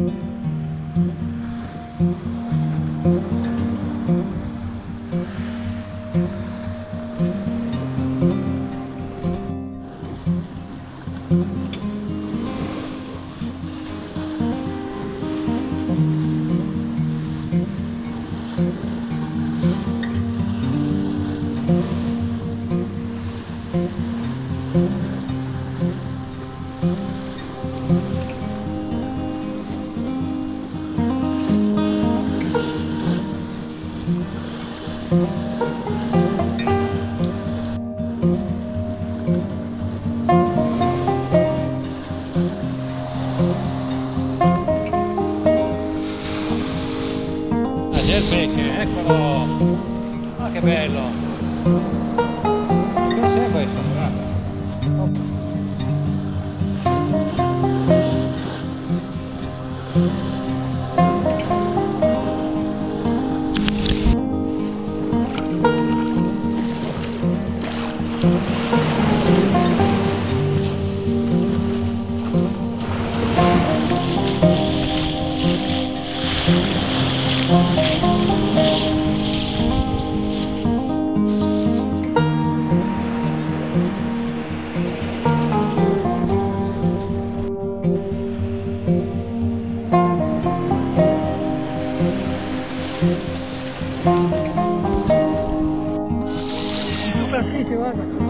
Thank you. Il pesce, eccolo! Ah, che bello! C'è questo? Guarda. In 你都在睡觉呢。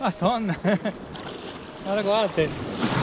Madonna! Guarda, guardate!